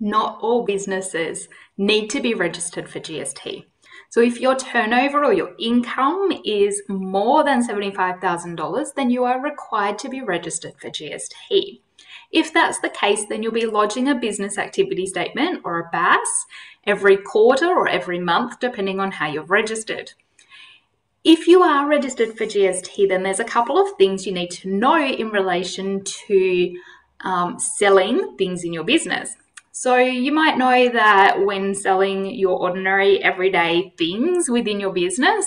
not all businesses need to be registered for GST. So if your turnover or your income is more than $75,000, then you are required to be registered for GST. If that's the case, then you'll be lodging a business activity statement or a BAS every quarter or every month, depending on how you've registered. If you are registered for GST, then there's a couple of things you need to know in relation to um, selling things in your business. So, you might know that when selling your ordinary everyday things within your business,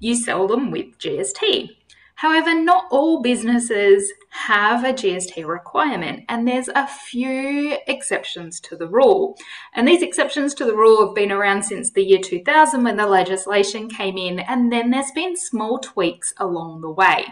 you sell them with GST. However, not all businesses have a GST requirement, and there's a few exceptions to the rule. And these exceptions to the rule have been around since the year 2000 when the legislation came in, and then there's been small tweaks along the way.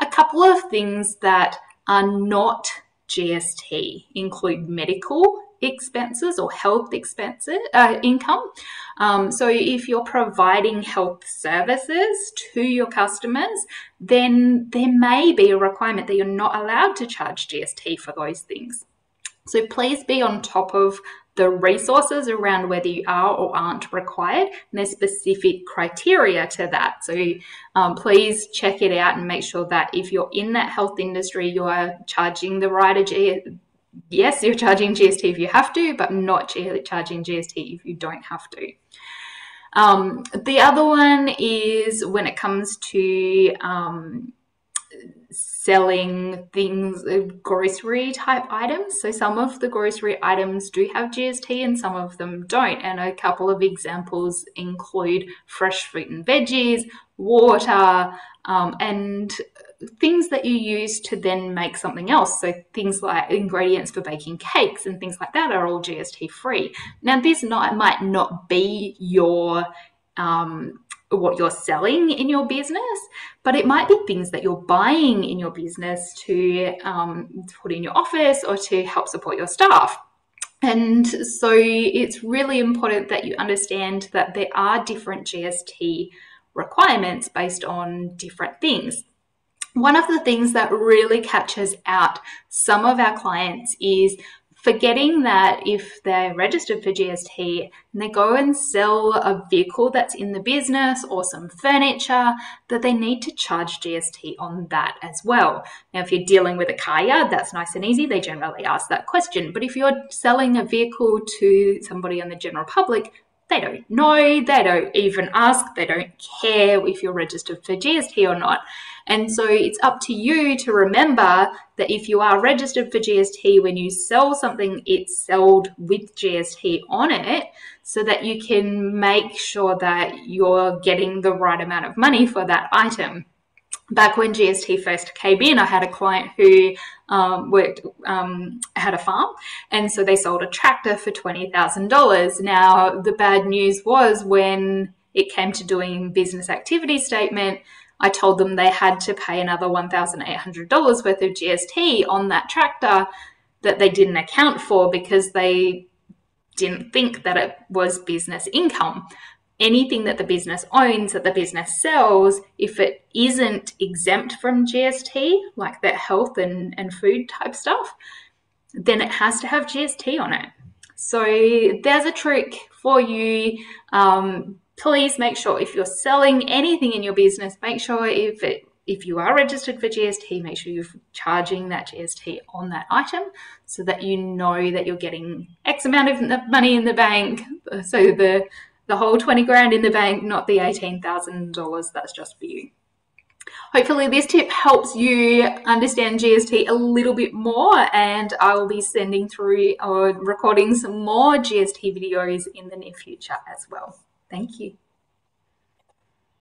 A couple of things that are not GST include medical expenses or health expenses uh, income. Um, so if you're providing health services to your customers, then there may be a requirement that you're not allowed to charge GST for those things. So please be on top of the resources around whether you are or aren't required, and there's specific criteria to that. So um, please check it out and make sure that if you're in that health industry, you are charging the right yes, you're charging GST if you have to, but not charging GST if you don't have to. Um, the other one is when it comes to um, selling things, uh, grocery type items. So some of the grocery items do have GST and some of them don't. And a couple of examples include fresh fruit and veggies, water, um, and things that you use to then make something else. So things like ingredients for baking cakes and things like that are all GST free. Now, this not, might not be your um, what you're selling in your business, but it might be things that you're buying in your business to um, put in your office or to help support your staff. And so it's really important that you understand that there are different GST requirements based on different things. One of the things that really catches out some of our clients is forgetting that if they're registered for GST and they go and sell a vehicle that's in the business or some furniture, that they need to charge GST on that as well. Now, if you're dealing with a car yard, that's nice and easy. They generally ask that question. But if you're selling a vehicle to somebody on the general public, they don't know, they don't even ask, they don't care if you're registered for GST or not. And so it's up to you to remember that if you are registered for GST, when you sell something, it's sold with GST on it so that you can make sure that you're getting the right amount of money for that item back when GST first came in, I had a client who um, worked um, had a farm, and so they sold a tractor for twenty thousand dollars. Now the bad news was when it came to doing business activity statement. I told them they had to pay another $1,800 worth of GST on that tractor that they didn't account for because they didn't think that it was business income anything that the business owns, that the business sells, if it isn't exempt from GST, like that health and, and food type stuff, then it has to have GST on it. So there's a trick for you. Um, please make sure if you're selling anything in your business, make sure if it if you are registered for GST, make sure you're charging that GST on that item so that you know that you're getting X amount of money in the bank. So the the whole 20 grand in the bank, not the $18,000 that's just for you. Hopefully, this tip helps you understand GST a little bit more, and I will be sending through or recording some more GST videos in the near future as well. Thank you.